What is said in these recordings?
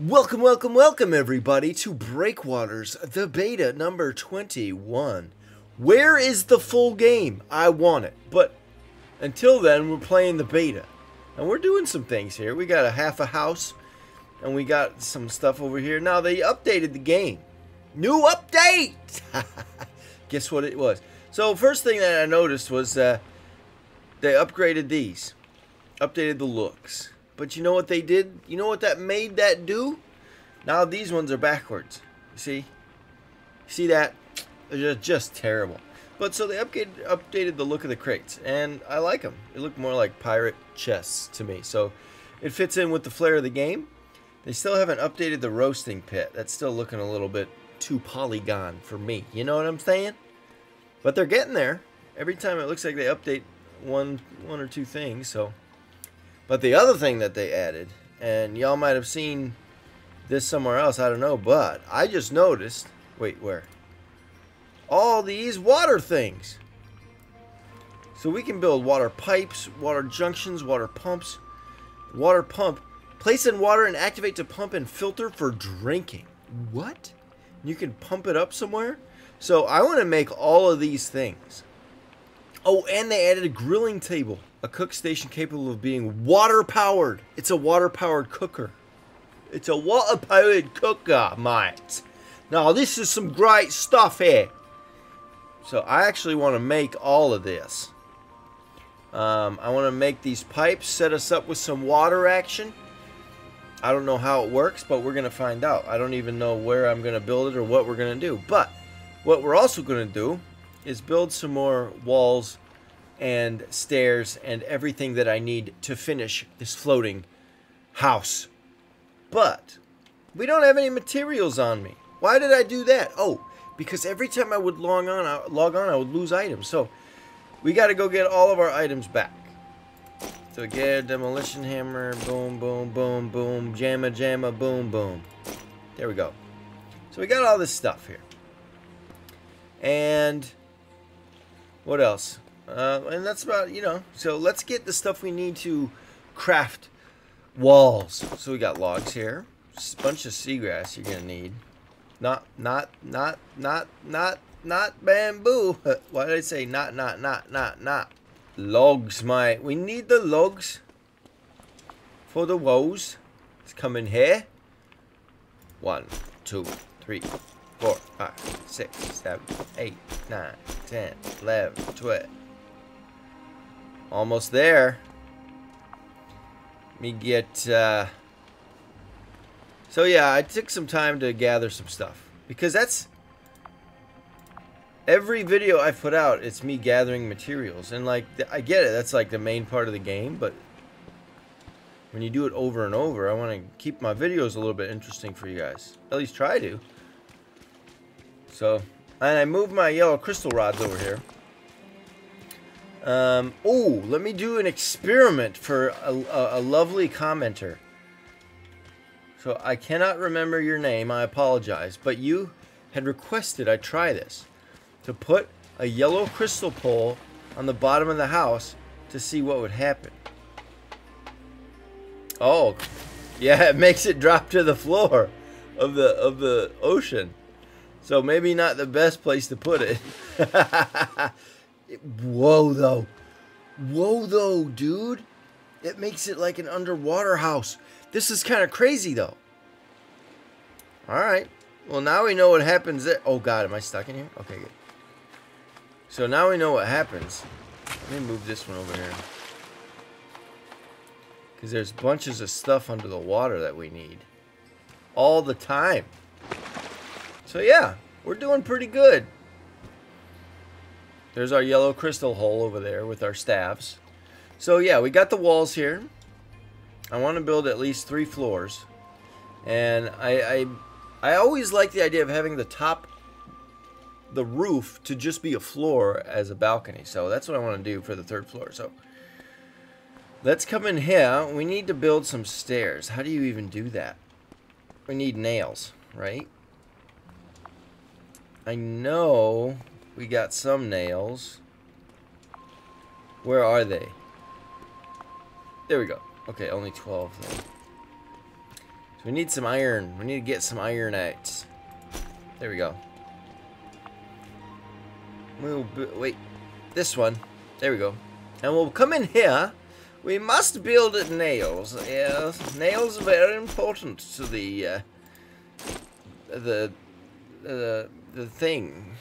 Welcome, welcome, welcome, everybody, to Breakwaters, the beta number 21. Where is the full game? I want it. But until then, we're playing the beta. And we're doing some things here. We got a half a house, and we got some stuff over here. Now, they updated the game. New update! Guess what it was? So, first thing that I noticed was uh, they upgraded these, updated the looks. But you know what they did? You know what that made that do? Now these ones are backwards. You see? See that? They're just, terrible. But so they updated, updated the look of the crates, and I like them. They look more like pirate chests to me. So it fits in with the flair of the game. They still haven't updated the roasting pit. That's still looking a little bit too polygon for me. You know what I'm saying? But they're getting there. Every time it looks like they update one one or two things, so but the other thing that they added, and y'all might have seen this somewhere else, I don't know, but I just noticed, wait, where? All these water things. So we can build water pipes, water junctions, water pumps, water pump, place in water and activate to pump and filter for drinking. What? You can pump it up somewhere? So I want to make all of these things. Oh, and they added a grilling table a cook station capable of being water powered. It's a water powered cooker. It's a water powered cooker, mate. Now, this is some great stuff here. So, I actually want to make all of this. Um, I want to make these pipes, set us up with some water action. I don't know how it works, but we're going to find out. I don't even know where I'm going to build it or what we're going to do. But what we're also going to do is build some more walls and stairs and everything that I need to finish this floating house. But we don't have any materials on me. Why did I do that? Oh, because every time I would log on, I, log on, I would lose items. So we got to go get all of our items back. So get demolition hammer, boom, boom, boom, boom, jamma, jamma, boom, boom. There we go. So we got all this stuff here. And what else? Uh, and that's about, you know, so let's get the stuff we need to craft walls. So we got logs here. A bunch of seagrass you're going to need. Not, not, not, not, not, not bamboo. Why did I say not, not, not, not, not? Logs, my. We need the logs for the woes. Let's come in here. One, two, three, four, five, six, seven, eight, nine, ten, eleven, twelve. Almost there. Let me get, uh... So yeah, I took some time to gather some stuff. Because that's... Every video I put out, it's me gathering materials. And like, I get it, that's like the main part of the game, but... When you do it over and over, I want to keep my videos a little bit interesting for you guys. At least try to. So, and I moved my yellow crystal rods over here. Um, oh, let me do an experiment for a, a, a, lovely commenter. So I cannot remember your name, I apologize, but you had requested I try this. To put a yellow crystal pole on the bottom of the house to see what would happen. Oh, yeah, it makes it drop to the floor of the of the ocean. So maybe not the best place to put it. Whoa, though. Whoa, though, dude. It makes it like an underwater house. This is kind of crazy, though. Alright. Well, now we know what happens there. Oh, God. Am I stuck in here? Okay, good. So now we know what happens. Let me move this one over here. Because there's bunches of stuff under the water that we need. All the time. So, yeah. We're doing pretty good. There's our yellow crystal hole over there with our staffs. So yeah, we got the walls here. I want to build at least three floors. And I, I, I always like the idea of having the top, the roof to just be a floor as a balcony. So that's what I want to do for the third floor. So let's come in here. We need to build some stairs. How do you even do that? We need nails, right? I know we got some nails. Where are they? There we go. Okay, only 12 then. So we need some iron. We need to get some ironites. There we go. We'll wait. This one. There we go. And we'll come in here. We must build it nails. Yes, nails are very important to the uh, the the the thing.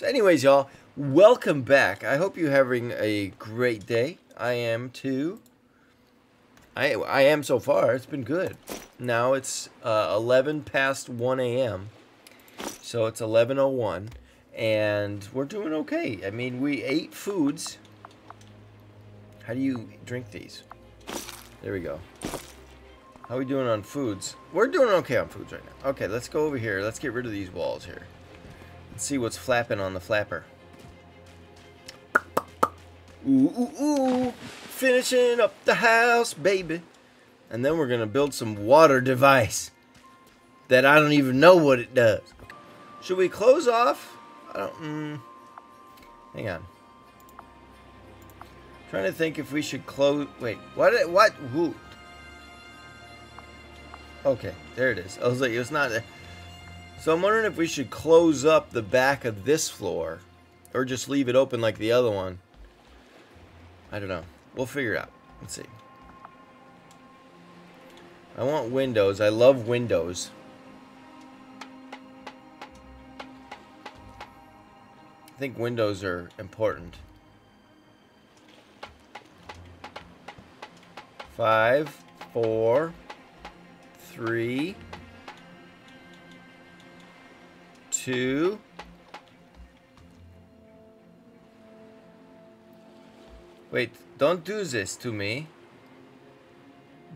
So, anyways, y'all, welcome back. I hope you're having a great day. I am too. I I am so far. It's been good. Now it's uh, 11 past 1 a.m. So it's 11:01 and we're doing okay. I mean, we ate foods. How do you drink these? There we go. How are we doing on foods? We're doing okay on foods right now. Okay, let's go over here. Let's get rid of these walls here. Let's see what's flapping on the flapper. Ooh, ooh, ooh. Finishing up the house, baby. And then we're going to build some water device that I don't even know what it does. Should we close off? I don't... Mm, hang on. trying to think if we should close... Wait, what? What? Who? Okay, there it is. I was like, it's not... So I'm wondering if we should close up the back of this floor. Or just leave it open like the other one. I don't know. We'll figure it out. Let's see. I want windows. I love windows. I think windows are important. Five, four, three, Wait, don't do this to me.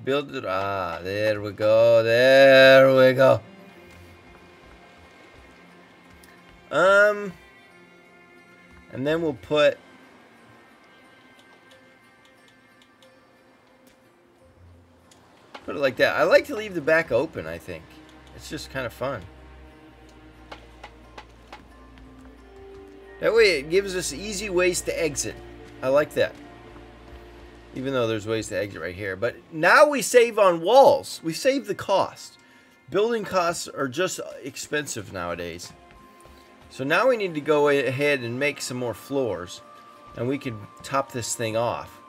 Build it. Ah, there we go. There we go. Um, and then we'll put put it like that. I like to leave the back open. I think it's just kind of fun. That way, it gives us easy ways to exit. I like that. Even though there's ways to exit right here. But now we save on walls. We save the cost. Building costs are just expensive nowadays. So now we need to go ahead and make some more floors. And we can top this thing off.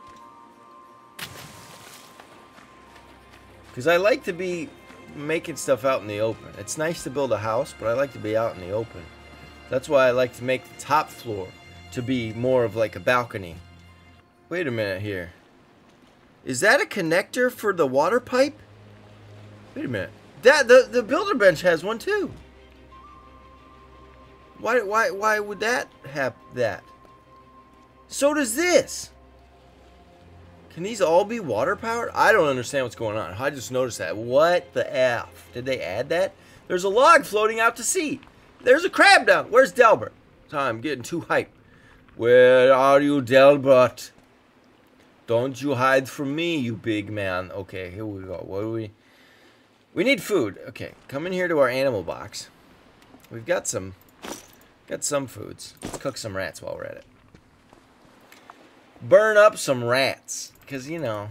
Because I like to be making stuff out in the open. It's nice to build a house, but I like to be out in the open. That's why I like to make the top floor to be more of like a balcony. Wait a minute here. Is that a connector for the water pipe? Wait a minute. That the the builder bench has one too. Why why why would that have that? So does this. Can these all be water powered? I don't understand what's going on. I just noticed that. What the F? Did they add that? There's a log floating out to sea. There's a crab down. Where's Delbert? I'm getting too hyped. Where are you, Delbert? Don't you hide from me, you big man. Okay, here we go. What do we... We need food. Okay, come in here to our animal box. We've got some... Got some foods. Let's cook some rats while we're at it. Burn up some rats. Because, you know...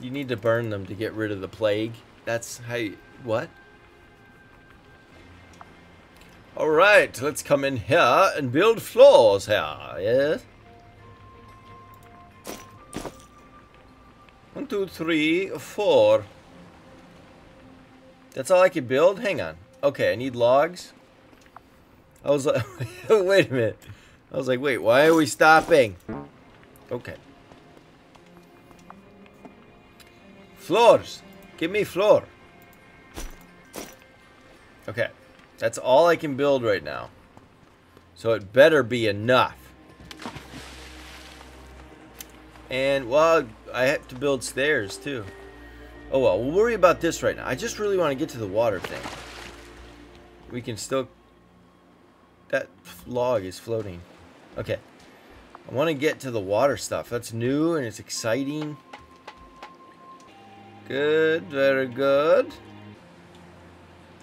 You need to burn them to get rid of the plague. That's how you... What? Alright, let's come in here and build floors here, yes? One, two, three, four. That's all I can build? Hang on. Okay, I need logs. I was like, wait a minute. I was like, wait, why are we stopping? Okay. Floors. Give me floor. Okay. That's all I can build right now. So it better be enough. And, well, I have to build stairs, too. Oh, well, we'll worry about this right now. I just really want to get to the water thing. We can still... That log is floating. Okay. I want to get to the water stuff. That's new and it's exciting. Good, very good.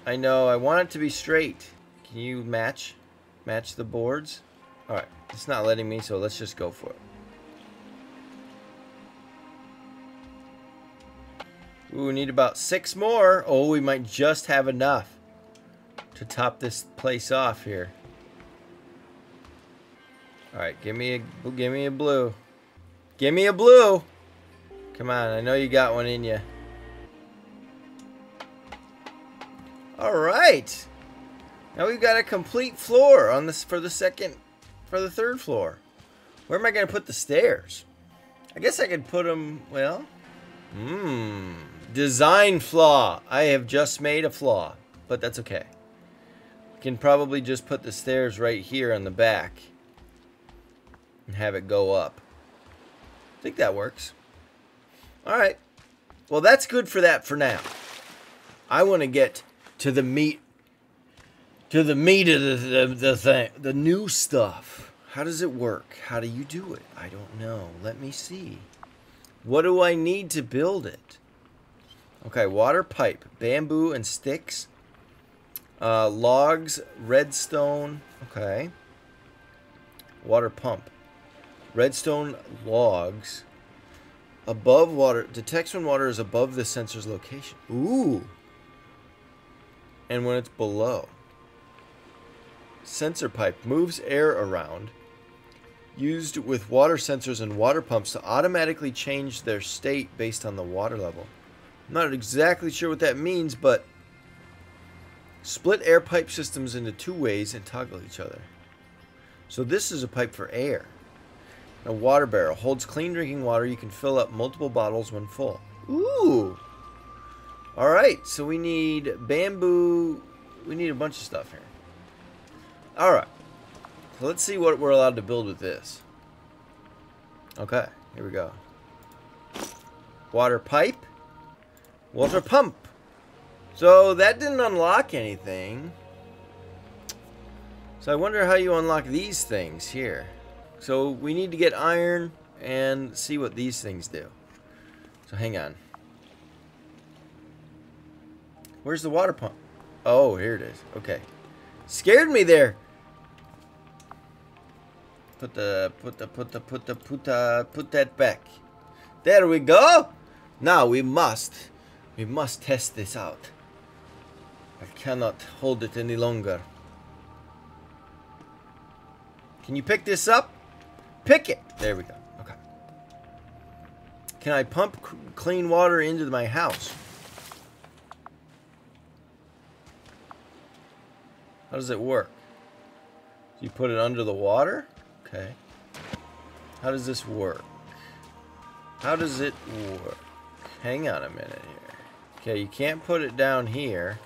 I know. I want it to be straight. Can you match? Match the boards? Alright. It's not letting me, so let's just go for it. Ooh, we need about six more. Oh, we might just have enough to top this place off here. All right, give me a give me a blue. Give me a blue. Come on, I know you got one in you. All right. Now we've got a complete floor on this for the second, for the third floor. Where am I going to put the stairs? I guess I could put them, well, hmm, design flaw. I have just made a flaw, but that's okay. Can probably just put the stairs right here on the back and have it go up. I think that works. All right. Well, that's good for that for now. I want to get to the meat to the meat of the, the, the thing, the new stuff. How does it work? How do you do it? I don't know. Let me see. What do I need to build it? Okay, water pipe, bamboo and sticks, uh, logs, redstone. Okay. Water pump, redstone logs. Above water detects when water is above the sensor's location. Ooh. And when it's below sensor pipe moves air around, used with water sensors and water pumps to automatically change their state based on the water level. I'm not exactly sure what that means, but split air pipe systems into two ways and toggle each other. So this is a pipe for air. A water barrel holds clean drinking water. You can fill up multiple bottles when full. Ooh. All right, so we need bamboo. We need a bunch of stuff here. Alright. So let's see what we're allowed to build with this. Okay, here we go. Water pipe. Water pump. So that didn't unlock anything. So I wonder how you unlock these things here. So we need to get iron and see what these things do. So hang on. Where's the water pump? Oh, here it is. Okay. Scared me there. Put the, put the, put the, put the, put the, put that back. There we go. Now we must, we must test this out. I cannot hold it any longer. Can you pick this up? Pick it. There we go. Okay. Can I pump clean water into my house? How does it work? You put it under the water? Okay. How does this work? How does it work? Hang on a minute here. Okay, you can't put it down here.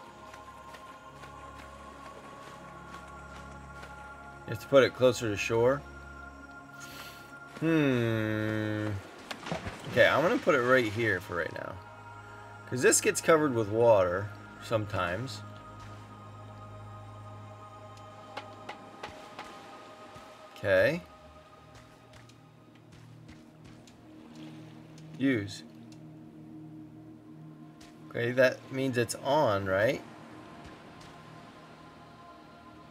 You have to put it closer to shore. Hmm. Okay, I'm going to put it right here for right now. Because this gets covered with water sometimes. Okay. Use. Okay, that means it's on, right?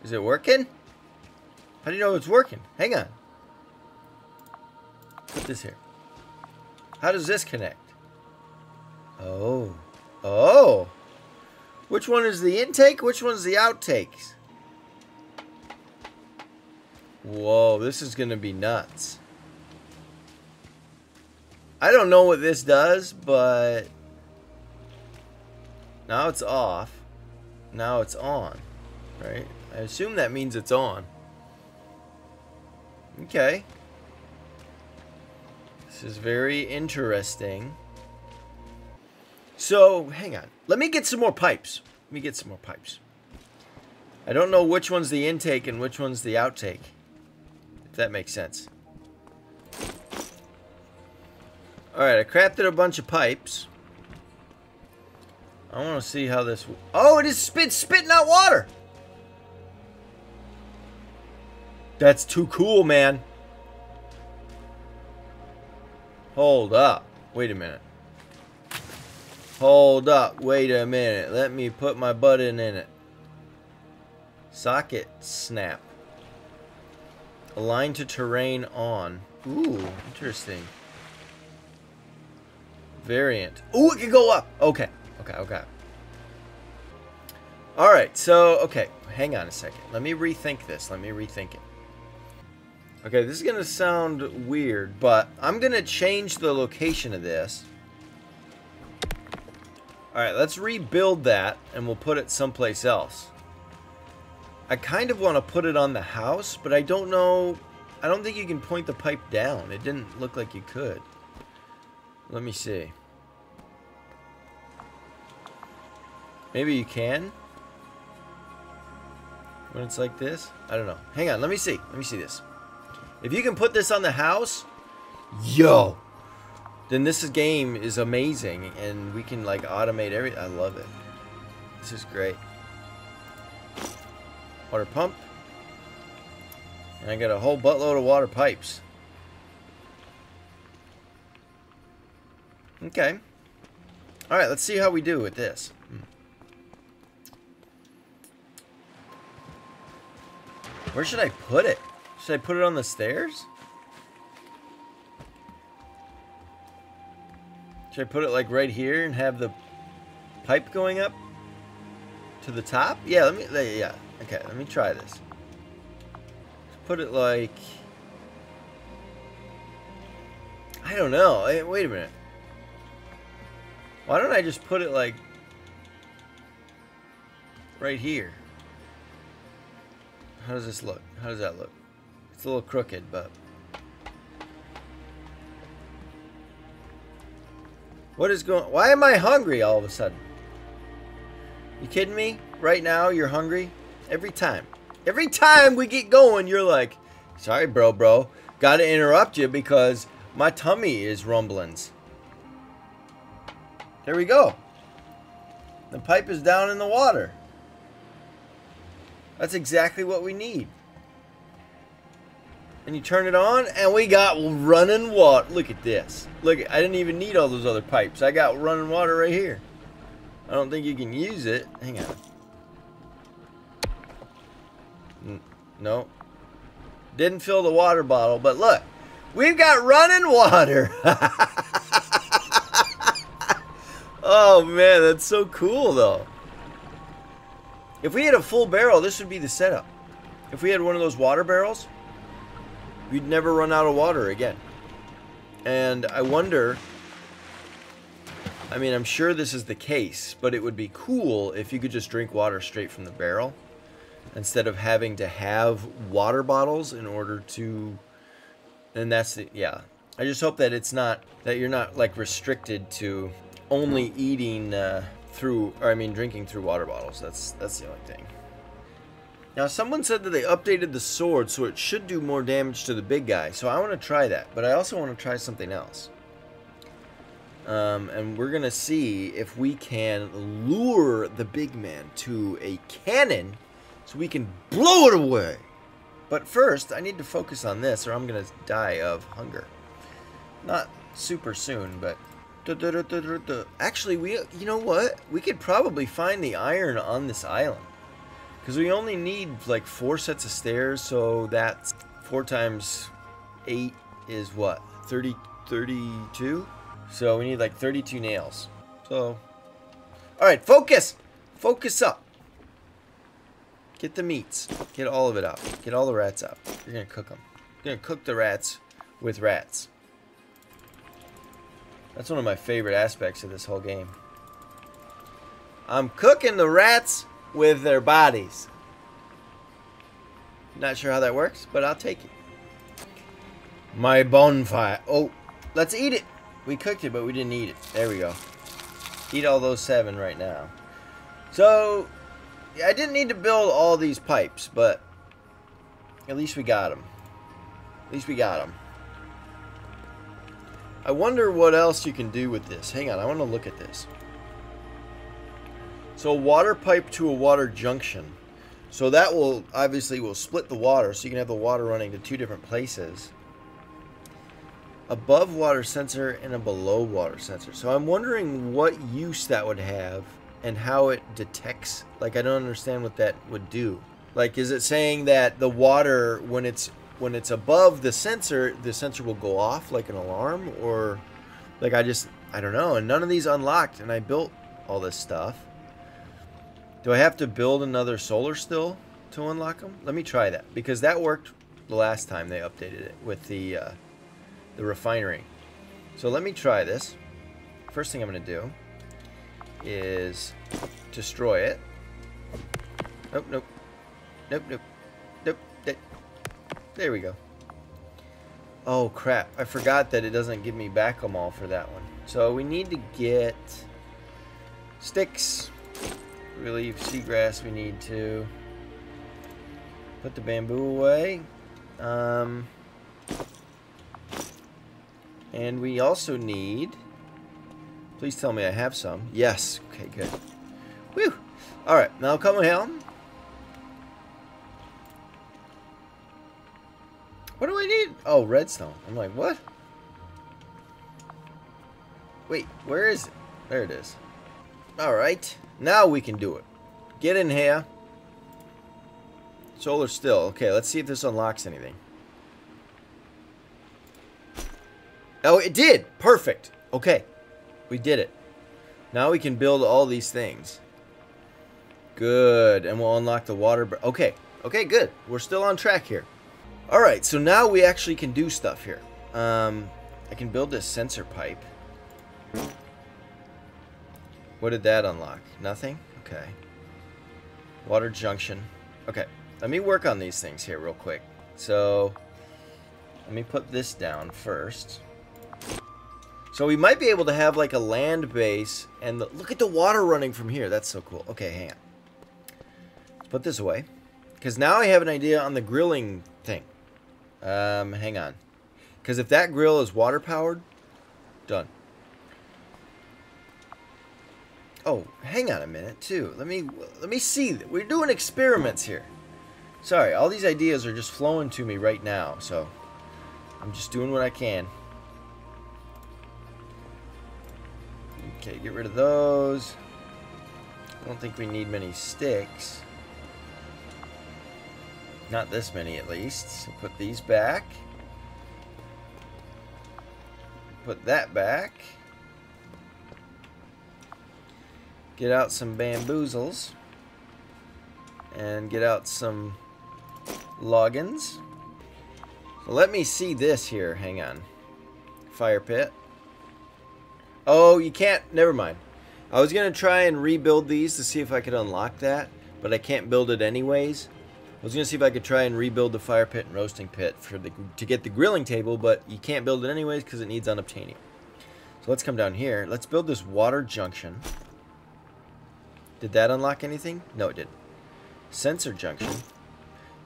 Is it working? How do you know it's working? Hang on. Put this here. How does this connect? Oh. Oh. Which one is the intake? Which one's the outtakes? Whoa, this is going to be nuts. I don't know what this does, but now it's off. Now it's on, right? I assume that means it's on. Okay. This is very interesting. So, hang on. Let me get some more pipes. Let me get some more pipes. I don't know which one's the intake and which one's the outtake that makes sense. Alright, I crafted a bunch of pipes. I want to see how this... Oh, it is spit, spitting out water! That's too cool, man. Hold up. Wait a minute. Hold up. Wait a minute. Let me put my button in it. Socket snap. Align to terrain on. Ooh, interesting. Variant. Oh, it can go up. Okay. Okay, okay. Alright, so, okay. Hang on a second. Let me rethink this. Let me rethink it. Okay, this is going to sound weird, but I'm going to change the location of this. Alright, let's rebuild that, and we'll put it someplace else. I kind of want to put it on the house, but I don't know... I don't think you can point the pipe down. It didn't look like you could. Let me see. Maybe you can? When it's like this? I don't know. Hang on, let me see. Let me see this. If you can put this on the house, yo, then this game is amazing and we can like automate everything. I love it. This is great. Water pump. And I got a whole buttload of water pipes. Okay. Alright, let's see how we do with this. Hmm. Where should I put it? Should I put it on the stairs? Should I put it like right here and have the pipe going up to the top? Yeah, let me, yeah. Okay, let me try this. Put it like... I don't know. Eh, wait a minute. Why don't I just put it like right here? How does this look? How does that look? It's a little crooked, but... What is going... Why am I hungry all of a sudden? You kidding me? Right now, you're hungry? Every time. Every time we get going, you're like, sorry, bro, bro. Gotta interrupt you because my tummy is rumblings. There we go. The pipe is down in the water. That's exactly what we need. And you turn it on, and we got running water. Look at this. Look, I didn't even need all those other pipes. I got running water right here. I don't think you can use it. Hang on. No. Didn't fill the water bottle, but look. We've got running water. oh, man, that's so cool, though. If we had a full barrel, this would be the setup. If we had one of those water barrels, we'd never run out of water again. And I wonder... I mean, I'm sure this is the case, but it would be cool if you could just drink water straight from the barrel instead of having to have water bottles in order to and that's the yeah. I just hope that it's not that you're not like restricted to only eating uh, through or i mean drinking through water bottles. That's that's the only thing. Now someone said that they updated the sword so it should do more damage to the big guy so i want to try that but i also want to try something else. Um, and we're gonna see if we can lure the big man to a cannon so we can blow it away. But first, I need to focus on this or I'm going to die of hunger. Not super soon, but... Actually, we you know what? We could probably find the iron on this island. Because we only need like four sets of stairs, so that's four times eight is what? 30, 32? So we need like 32 nails. So, alright, focus! Focus up. Get the meats. Get all of it out. Get all the rats out. You're going to cook them. You're going to cook the rats with rats. That's one of my favorite aspects of this whole game. I'm cooking the rats with their bodies. Not sure how that works, but I'll take it. My bonfire. Oh, let's eat it. We cooked it, but we didn't eat it. There we go. Eat all those seven right now. So, I didn't need to build all these pipes, but at least we got them. At least we got them. I wonder what else you can do with this. Hang on, I want to look at this. So a water pipe to a water junction. So that will obviously will split the water so you can have the water running to two different places. Above water sensor and a below water sensor. So I'm wondering what use that would have and how it detects like I don't understand what that would do. Like is it saying that the water when it's when it's above the sensor, the sensor will go off like an alarm or Like I just, I don't know. And none of these unlocked. And I built all this stuff. Do I have to build another solar still to unlock them? Let me try that. Because that worked the last time they updated it with the, uh, the refinery. So let me try this. First thing I'm going to do is destroy it. Nope, nope. Nope, nope. Nope. There we go. Oh, crap. I forgot that it doesn't give me back them all for that one. So we need to get sticks. Relieve seagrass we need to. Put the bamboo away. Um, and we also need... Please tell me I have some. Yes. Okay, good. Whew. Alright, now come on. What do I need? Oh, redstone. I'm like, what? Wait, where is it? There it is. Alright, now we can do it. Get in here. Solar still. Okay, let's see if this unlocks anything. Oh, it did! Perfect! Okay, we did it. Now we can build all these things. Good, and we'll unlock the water... Okay, okay, good. We're still on track here. Alright, so now we actually can do stuff here. Um, I can build this sensor pipe. What did that unlock? Nothing? Okay. Water junction. Okay, let me work on these things here real quick. So, let me put this down first. So we might be able to have like a land base and the, look at the water running from here. That's so cool. Okay, hang on. Let's Put this away. Because now I have an idea on the grilling thing. Um, hang on. Because if that grill is water powered, done. Oh, hang on a minute too. Let me let me see. We're doing experiments here. Sorry, all these ideas are just flowing to me right now, so I'm just doing what I can. Okay, get rid of those. I don't think we need many sticks. Not this many, at least. So put these back. Put that back. Get out some bamboozles. And get out some logins. Let me see this here. Hang on. Fire pit. Oh, you can't. Never mind. I was going to try and rebuild these to see if I could unlock that. But I can't build it anyways. I was going to see if I could try and rebuild the fire pit and roasting pit for the to get the grilling table, but you can't build it anyways because it needs unobtainium. So let's come down here. Let's build this water junction. Did that unlock anything? No, it didn't. Sensor junction.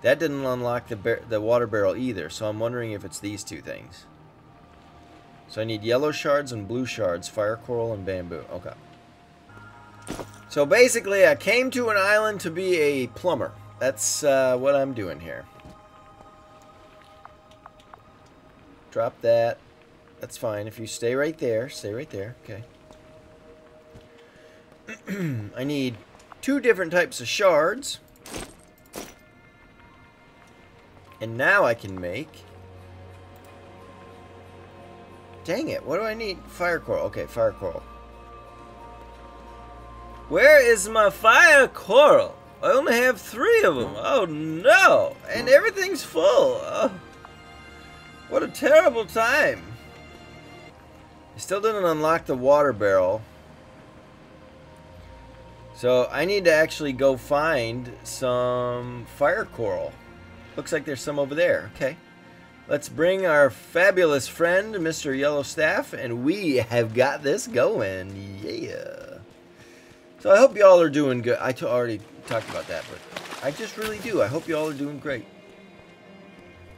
That didn't unlock the, the water barrel either, so I'm wondering if it's these two things. So I need yellow shards and blue shards, fire coral and bamboo. Okay. So basically, I came to an island to be a plumber. That's uh, what I'm doing here. Drop that. That's fine. If you stay right there, stay right there. Okay. I need two different types of shards. And now I can make... Dang it, what do I need? Fire coral. Okay, fire coral. Where is my fire coral? I only have three of them. Oh no! And everything's full. Oh, what a terrible time. I still didn't unlock the water barrel. So I need to actually go find some fire coral. Looks like there's some over there. Okay. Let's bring our fabulous friend, Mr. Yellowstaff, and we have got this going. Yeah. So I hope y'all are doing good. I already talked about that, but I just really do. I hope y'all are doing great.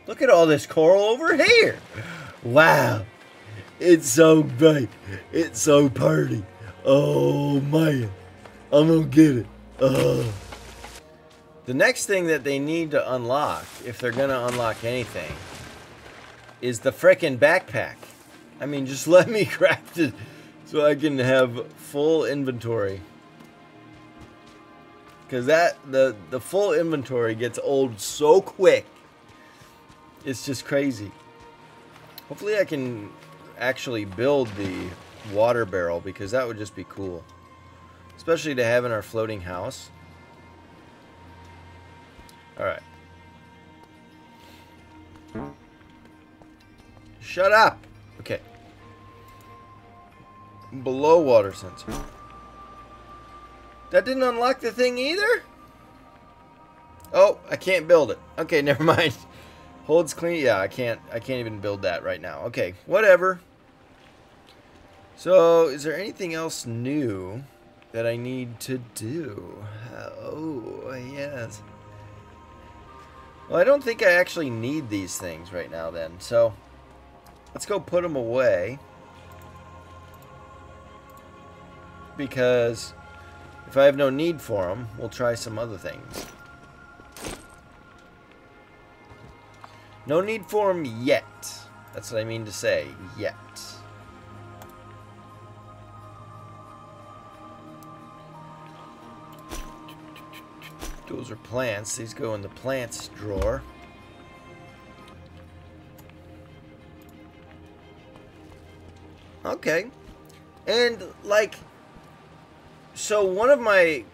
Look at all this coral over here. Wow. It's so bright. It's so pretty. Oh, man. I'm going to get it. Oh. The next thing that they need to unlock, if they're going to unlock anything, is the frickin' backpack. I mean, just let me craft it so I can have full inventory because that the the full inventory gets old so quick. It's just crazy. Hopefully, I can actually build the water barrel because that would just be cool. Especially to have in our floating house. Alright. Shut up! Okay. Below water sensor. That didn't unlock the thing either? Oh, I can't build it. Okay, never mind. Holds clean. Yeah, I can't. I can't even build that right now. Okay, whatever. So, is there anything else new that I need to do? Uh, oh, yes. Well, I don't think I actually need these things right now then. So, let's go put them away. Because if I have no need for them, we'll try some other things. No need for them yet. That's what I mean to say. Yet. Those are plants. These go in the plants drawer. Okay. And, like, so one of my...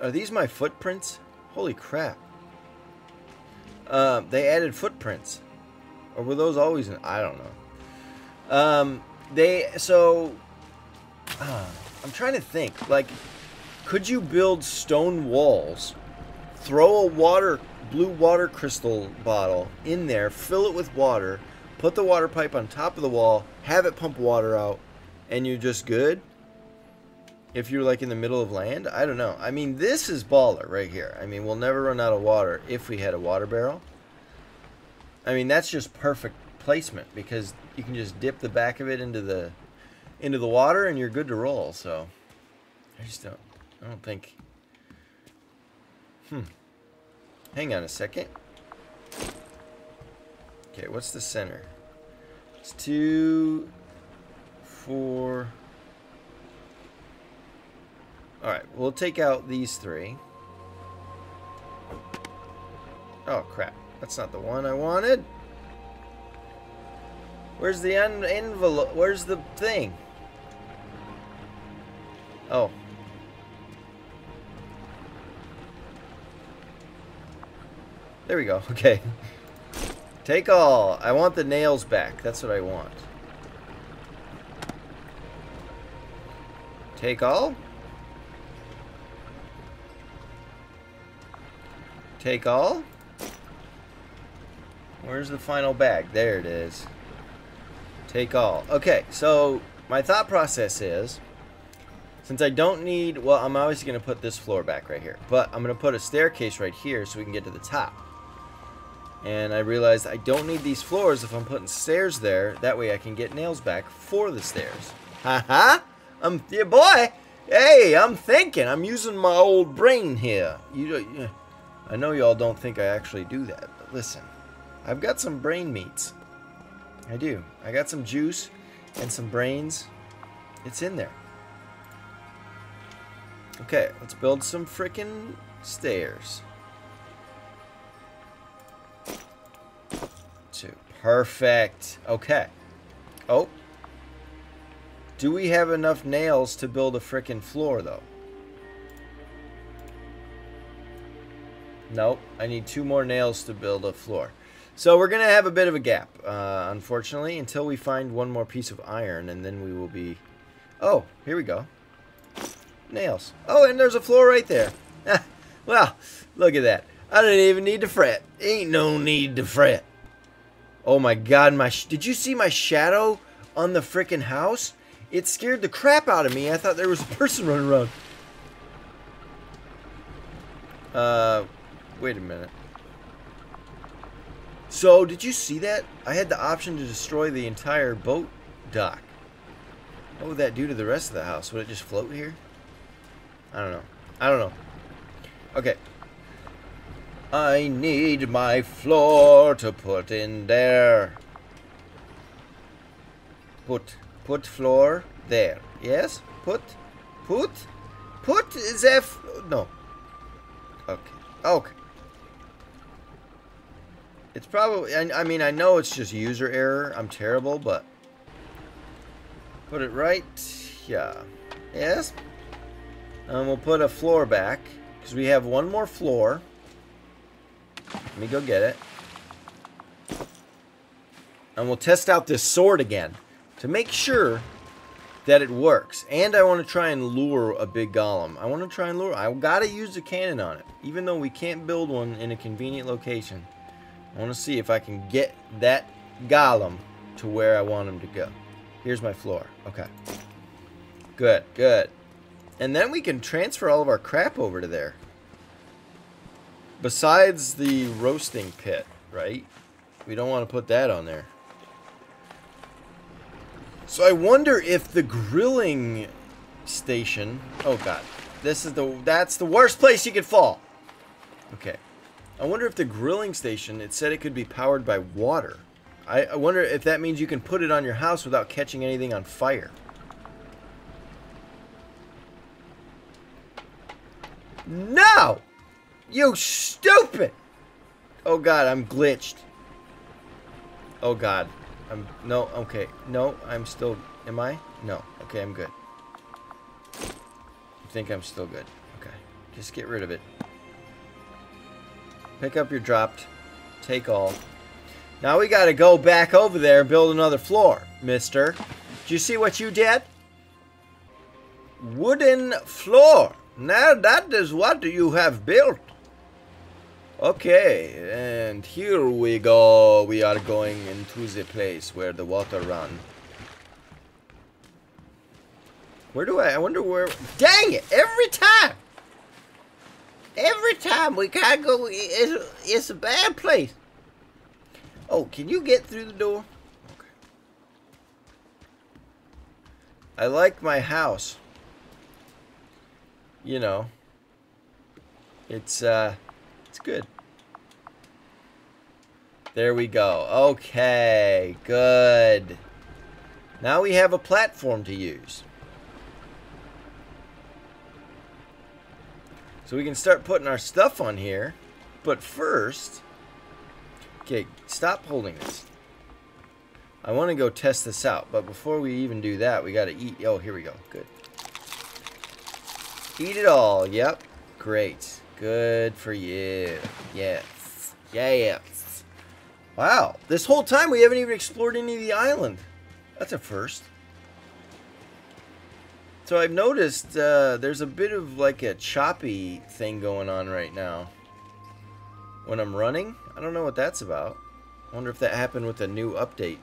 Are these my footprints? Holy crap. Uh, they added footprints. Or were those always... In, I don't know. Um, they... So... Uh, I'm trying to think. Like, could you build stone walls, throw a water... Blue water crystal bottle in there, fill it with water, put the water pipe on top of the wall, have it pump water out, and you're just good? if you're like in the middle of land. I don't know. I mean, this is baller right here. I mean, we'll never run out of water if we had a water barrel. I mean, that's just perfect placement because you can just dip the back of it into the into the water and you're good to roll. So I just don't I don't think Hmm. Hang on a second. Okay, what's the center? It's two four Alright, we'll take out these three. Oh, crap. That's not the one I wanted. Where's the en envelope? Where's the thing? Oh. There we go. Okay. Take all. I want the nails back. That's what I want. Take all? Take all? Where's the final bag? There it is. Take all. Okay, so my thought process is, since I don't need, well, I'm obviously going to put this floor back right here. But I'm going to put a staircase right here so we can get to the top. And I realized I don't need these floors if I'm putting stairs there. That way I can get nails back for the stairs. Haha! -ha! I'm, yeah, boy! Hey, I'm thinking. I'm using my old brain here. You, uh, you I know y'all don't think I actually do that, but listen. I've got some brain meats. I do. I got some juice and some brains. It's in there. Okay, let's build some freaking stairs. Two. Perfect. Okay. Oh. Do we have enough nails to build a freaking floor, though? Nope, I need two more nails to build a floor. So we're going to have a bit of a gap, uh, unfortunately, until we find one more piece of iron, and then we will be... Oh, here we go. Nails. Oh, and there's a floor right there. well, look at that. I didn't even need to fret. Ain't no need to fret. Oh my god, my did you see my shadow on the freaking house? It scared the crap out of me. I thought there was a person running around. Uh, Wait a minute. So, did you see that? I had the option to destroy the entire boat dock. What would that do to the rest of the house? Would it just float here? I don't know. I don't know. Okay. I need my floor to put in there. Put. Put floor there. Yes? Put. Put. Put F. No. Okay. Okay. It's probably, I, I mean, I know it's just user error. I'm terrible, but Put it right yeah. Yes? And we'll put a floor back. Because we have one more floor. Let me go get it. And we'll test out this sword again. To make sure that it works. And I want to try and lure a big golem. I want to try and lure. I got to use a cannon on it. Even though we can't build one in a convenient location. I want to see if I can get that golem to where I want him to go. Here's my floor. Okay. Good, good. And then we can transfer all of our crap over to there. Besides the roasting pit, right? We don't want to put that on there. So I wonder if the grilling station... Oh, God. This is the... That's the worst place you could fall. Okay. I wonder if the grilling station, it said it could be powered by water. I, I wonder if that means you can put it on your house without catching anything on fire. No! You stupid! Oh god, I'm glitched. Oh god. I'm no, okay. No, I'm still am I? No. Okay, I'm good. I think I'm still good. Okay. Just get rid of it. Pick up your dropped. Take all. Now we gotta go back over there and build another floor, mister. Do you see what you did? Wooden floor. Now that is what you have built. Okay, and here we go. We are going into the place where the water run. Where do I, I wonder where, dang it, every time. Every time we gotta go, it's, it's a bad place. Oh, can you get through the door? Okay. I like my house. You know. It's, uh, good. There we go. Okay, good. Now we have a platform to use. So we can start putting our stuff on here. But first, Okay, stop holding this. I want to go test this out, but before we even do that, we got to eat. Oh, here we go. Good. Eat it all. Yep. Great. Good for you. Yes. Yes. Wow. This whole time we haven't even explored any of the island. That's a first. So I've noticed uh, there's a bit of like a choppy thing going on right now when I'm running. I don't know what that's about. I wonder if that happened with a new update.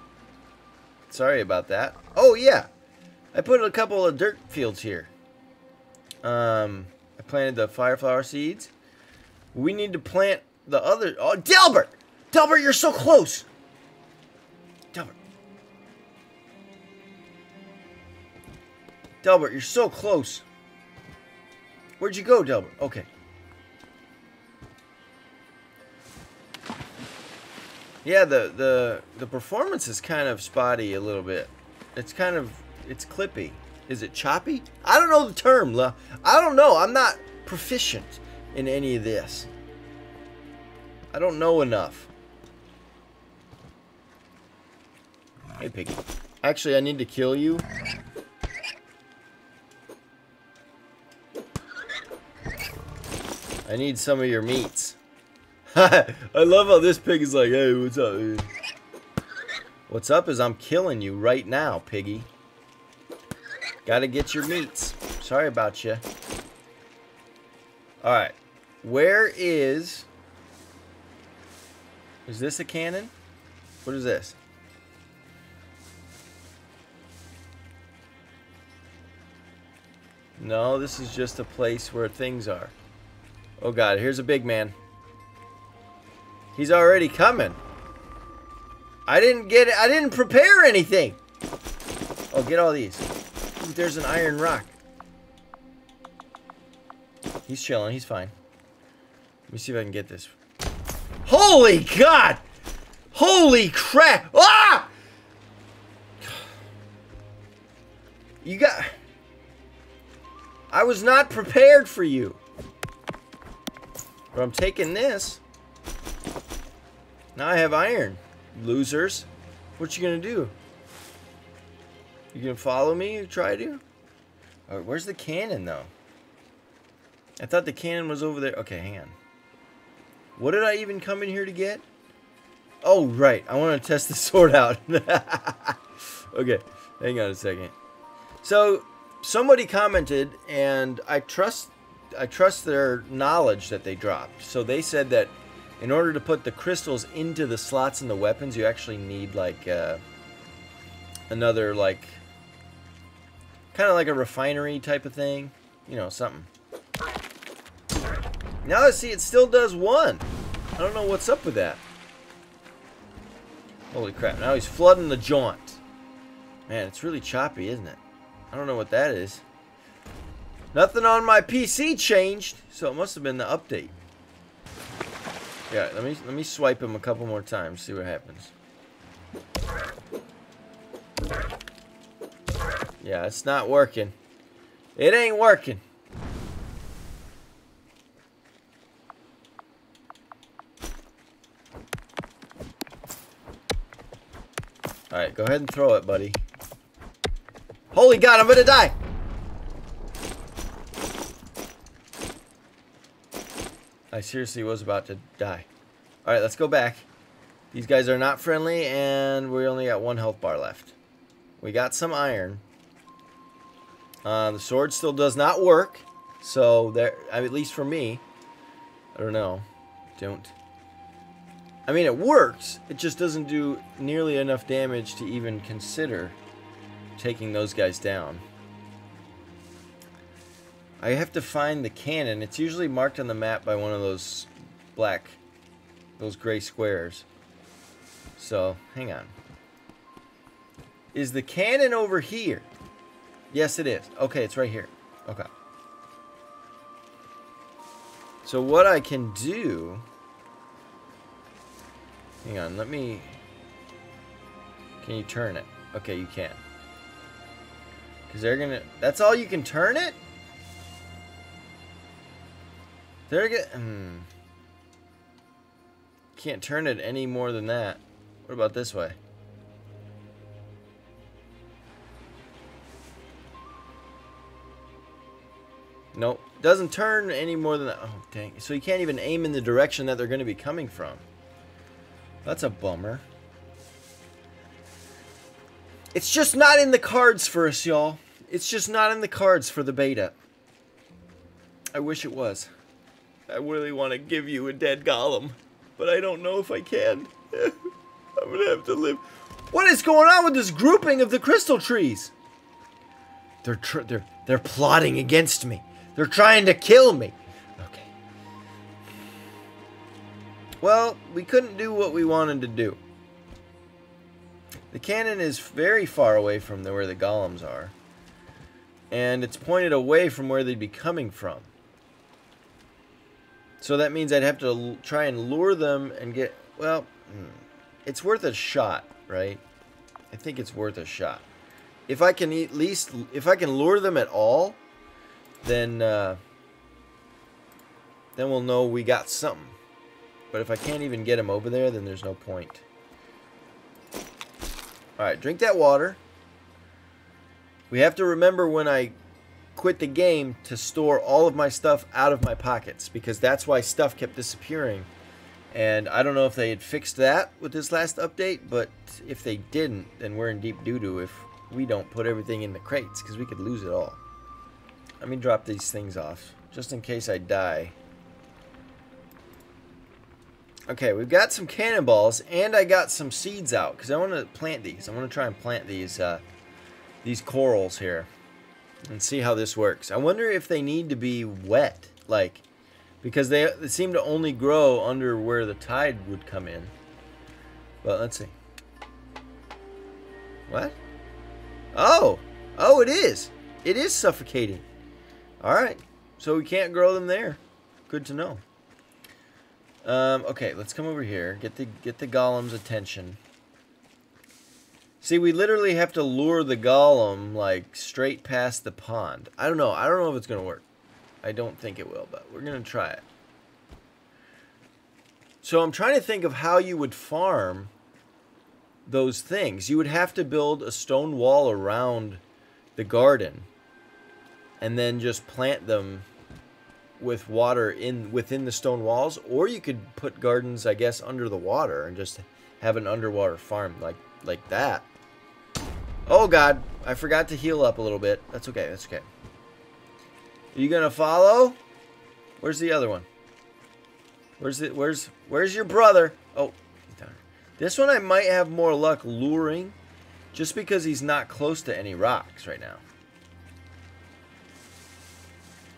Sorry about that. Oh, yeah. I put a couple of dirt fields here. Um, planted the fireflower seeds. We need to plant the other... Oh, Delbert! Delbert, you're so close! Delbert. Delbert, you're so close. Where'd you go, Delbert? Okay. Yeah, the the the performance is kind of spotty a little bit. It's kind of it's clippy. Is it choppy? I don't know the term. I don't know. I'm not proficient in any of this. I don't know enough. Hey, Piggy. Actually, I need to kill you. I need some of your meats. I love how this pig is like, hey, what's up? What's up is I'm killing you right now, piggy. Gotta get your meats. Sorry about you. Alright. Where is... Is this a cannon? What is this? No, this is just a place where things are. Oh god, here's a big man. He's already coming. I didn't get it. I didn't prepare anything. Oh, get all these. There's an iron rock. He's chilling. He's fine. Let me see if I can get this. Holy God! Holy crap! Ah! You got... I was not prepared for you. But I'm taking this. Now I have iron. Losers. What you gonna do? You can follow me or try to? Or where's the cannon, though? I thought the cannon was over there. Okay, hang on. What did I even come in here to get? Oh, right. I want to test the sword out. okay, hang on a second. So, somebody commented, and I trust I trust their knowledge that they dropped. So they said that in order to put the crystals into the slots in the weapons, you actually need like uh, another like kind of like a refinery type of thing, you know, something. Now I see it still does one. I don't know what's up with that. Holy crap, now he's flooding the jaunt. Man, it's really choppy, isn't it? I don't know what that is. Nothing on my PC changed, so it must have been the update. Yeah, let me let me swipe him a couple more times, see what happens. Yeah, it's not working. It ain't working. Alright, go ahead and throw it, buddy. Holy God, I'm gonna die! I seriously was about to die. Alright, let's go back. These guys are not friendly, and we only got one health bar left. We got some iron. Uh, the sword still does not work, so there, at least for me, I don't know. Don't. I mean, it works. It just doesn't do nearly enough damage to even consider taking those guys down. I have to find the cannon. It's usually marked on the map by one of those black, those gray squares. So, hang on. Is the cannon over here? Yes, it is. Okay, it's right here. Okay. So what I can do... Hang on, let me... Can you turn it? Okay, you can. Because they're gonna... That's all you can turn it? They're get. Hmm. Can't turn it any more than that. What about this way? Nope. Doesn't turn any more than that. Oh, dang. So you can't even aim in the direction that they're going to be coming from. That's a bummer. It's just not in the cards for us, y'all. It's just not in the cards for the beta. I wish it was. I really want to give you a dead golem, but I don't know if I can. I'm gonna have to live. What is going on with this grouping of the crystal trees? They're they're they're plotting against me. They're trying to kill me. Okay. Well, we couldn't do what we wanted to do. The cannon is very far away from the, where the golems are. And it's pointed away from where they'd be coming from. So that means I'd have to try and lure them and get... Well, hmm, it's worth a shot, right? I think it's worth a shot. If I can at least... If I can lure them at all, then... Uh, then we'll know we got something. But if I can't even get him over there, then there's no point. Alright, drink that water. We have to remember when I quit the game to store all of my stuff out of my pockets because that's why stuff kept disappearing. And I don't know if they had fixed that with this last update, but if they didn't, then we're in deep doo-doo if we don't put everything in the crates because we could lose it all. Let me drop these things off just in case I die. Okay, we've got some cannonballs and I got some seeds out because I want to plant these. I want to try and plant these uh, these corals here and see how this works. I wonder if they need to be wet, like, because they, they seem to only grow under where the tide would come in. But let's see. What? Oh! Oh, it is! It is suffocating. Alright. So we can't grow them there. Good to know. Um, okay, let's come over here. Get the get the golem's attention. See, we literally have to lure the golem, like, straight past the pond. I don't know. I don't know if it's to work. I don't think it will, but we're to try it. So I'm trying to think of how you would farm those things. You would have to build a stone wall around the garden and then just plant them with water in within the stone walls or you could put gardens I guess under the water and just have an underwater farm like like that. Oh god, I forgot to heal up a little bit. That's okay. That's okay. Are you to follow? Where's the other one? Where's it? Where's Where's your brother? Oh, this one I might have more luck luring, just because he's not close to any rocks right now.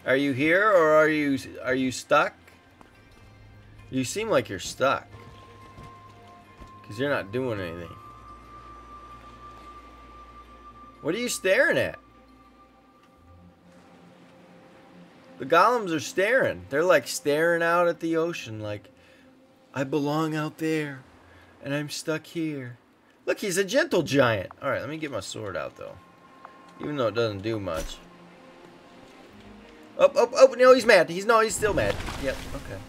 Are you here or are you are you stuck? You seem like you're stuck. Because you're not doing anything. What are you staring at? The golems are staring. They're like staring out at the ocean like, I belong out there and I'm stuck here. Look, he's a gentle giant. Alright, let me get my sword out though. Even though it doesn't do much. Oh, oh, oh, no, he's mad. He's, no, he's still mad. Yep, okay.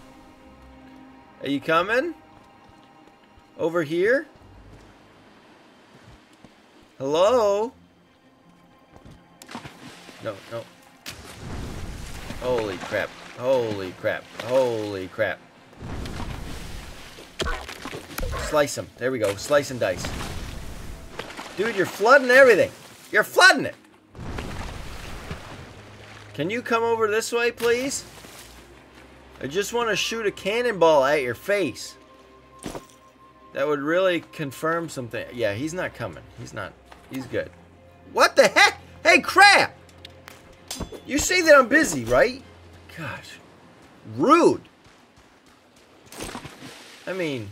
Are you coming? Over here? Hello? No, no. Holy crap. Holy crap. Holy crap. Slice him. There we go. Slice and dice. Dude, you're flooding everything. You're flooding it. Can you come over this way, please? I just want to shoot a cannonball at your face. That would really confirm something. Yeah, he's not coming. He's not. He's good. What the heck? Hey, crap! You say that I'm busy, right? Gosh. Rude. I mean,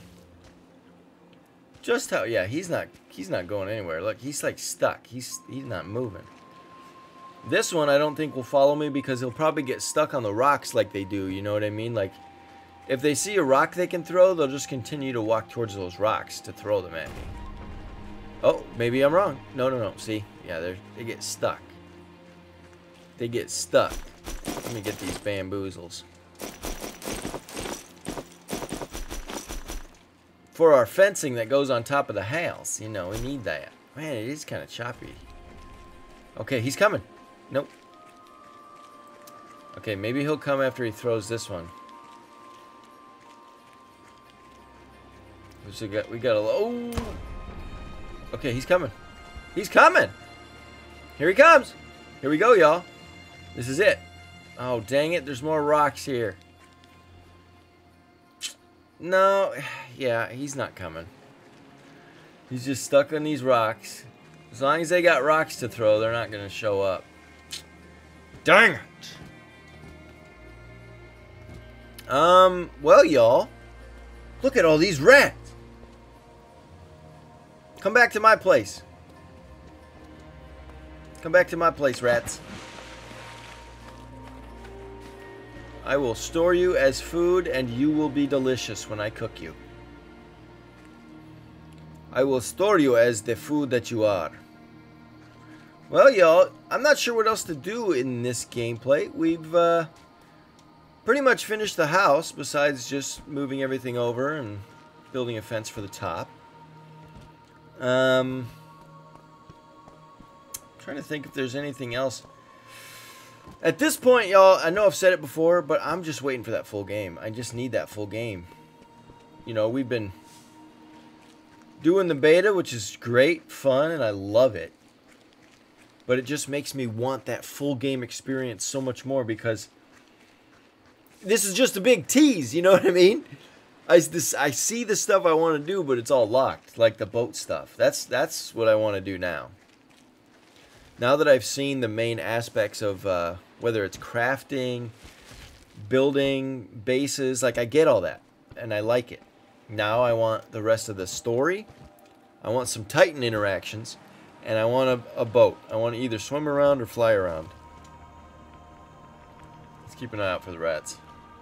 just how, yeah, he's not, he's not going anywhere. Look, he's like stuck. He's, he's not moving. This one I don't think will follow me because he'll probably get stuck on the rocks like they do, you know what I mean? Like, if they see a rock they can throw, they'll just continue to walk towards those rocks to throw them at me. Oh, maybe I'm wrong. No, no, no. See? Yeah, they they get stuck. They get stuck. Let me get these bamboozles. For our fencing that goes on top of the house, you know, we need that. Man, it is kind of choppy. Okay, he's coming. Nope. Okay, maybe he'll come after he throws this one. We got, we got a... Oh! Okay, he's coming. He's coming! Here he comes! Here we go, y'all. This is it. Oh, dang it. There's more rocks here. No. Yeah, he's not coming. He's just stuck on these rocks. As long as they got rocks to throw, they're not going to show up. Dang it. Um, well, y'all. Look at all these rats. Come back to my place. Come back to my place, rats. I will store you as food and you will be delicious when I cook you. I will store you as the food that you are. Well, y'all, I'm not sure what else to do in this gameplay. We've uh, pretty much finished the house besides just moving everything over and building a fence for the top. Um, trying to think if there's anything else. At this point, y'all, I know I've said it before, but I'm just waiting for that full game. I just need that full game. You know, we've been doing the beta, which is great, fun, and I love it. But it just makes me want that full game experience so much more because this is just a big tease, you know what I mean? I, this, I see the stuff I want to do, but it's all locked, like the boat stuff. That's, that's what I want to do now now that I've seen the main aspects of uh, whether it's crafting, building bases, like I get all that and I like it. Now I want the rest of the story. I want some Titan interactions and I want a, a boat. I want to either swim around or fly around. Let's keep an eye out for the rats.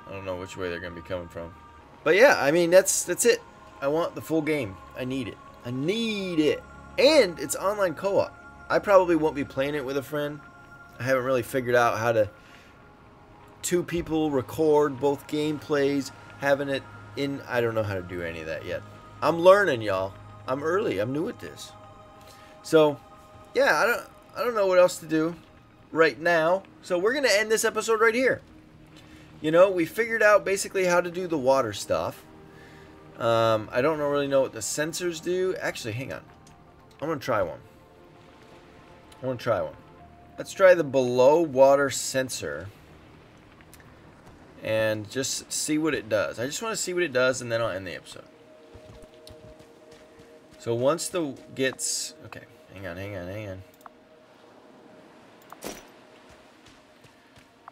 I don't know which way they're going to be coming from. But yeah, I mean, that's that's it. I want the full game. I need it. I need it. And it's online co-op. I probably won't be playing it with a friend. I haven't really figured out how to two people record both gameplays, having it in I don't know how to do any of that yet. I'm learning, y'all. I'm early. I'm new at this. So, yeah, I don't I don't know what else to do right now. So we're gonna end this episode right here. You know, we figured out basically how to do the water stuff. Um, I don't really know what the sensors do. Actually, hang on. I'm gonna try one. I want to try one. Let's try the below water sensor and just see what it does. I just want to see what it does and then I'll end the episode. So once the gets okay, hang on, hang on, hang on.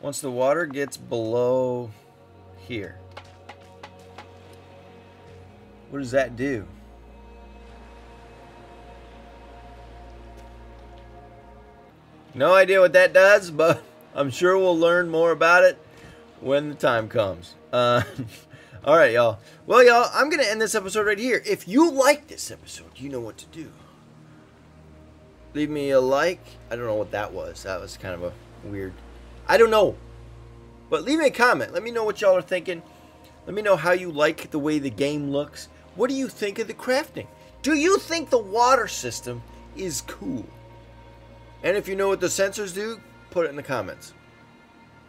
Once the water gets below here, what does that do? No idea what that does, but I'm sure we'll learn more about it when the time comes. Uh, all right, y'all. Well, y'all, I'm going to end this episode right here. If you like this episode, you know what to do. Leave me a like. I don't know what that was. That was kind of a weird. I don't know. But leave me a comment. Let me know what y'all are thinking. Let me know how you like the way the game looks. What do you think of the crafting? Do you think the water system is cool? And if you know what the sensors do, put it in the comments.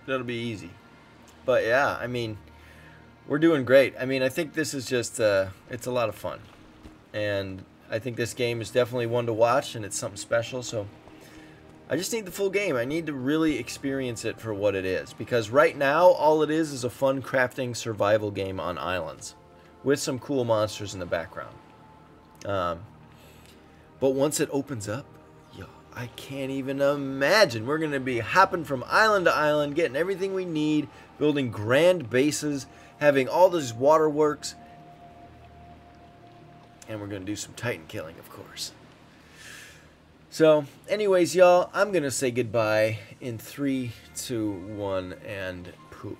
That'll be easy. But yeah, I mean, we're doing great. I mean, I think this is just, uh, it's a lot of fun. And I think this game is definitely one to watch and it's something special. So I just need the full game. I need to really experience it for what it is. Because right now, all it is is a fun crafting survival game on islands with some cool monsters in the background. Um, but once it opens up, I can't even imagine. We're going to be hopping from island to island, getting everything we need, building grand bases, having all these waterworks. And we're going to do some Titan killing, of course. So, anyways, y'all, I'm going to say goodbye in three, two, one, and poop.